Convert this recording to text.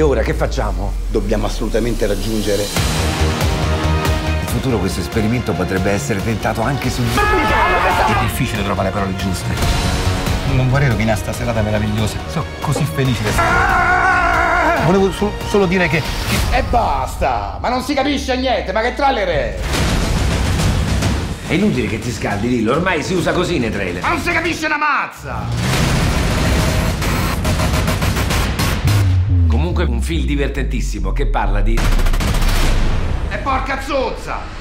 E ora che facciamo? Dobbiamo assolutamente raggiungere. In futuro questo esperimento potrebbe essere tentato anche su... È difficile trovare le parole giuste. Non vorrei rovinare sta serata meravigliosa. Sono così felice che Volevo so- solo dire che. E basta! Ma non si capisce niente, ma che trailer è? È inutile che ti scaldi, Lillo, ormai si usa così nei trailer. Ma non si capisce una mazza! Comunque un film divertentissimo che parla di... E porca zozza!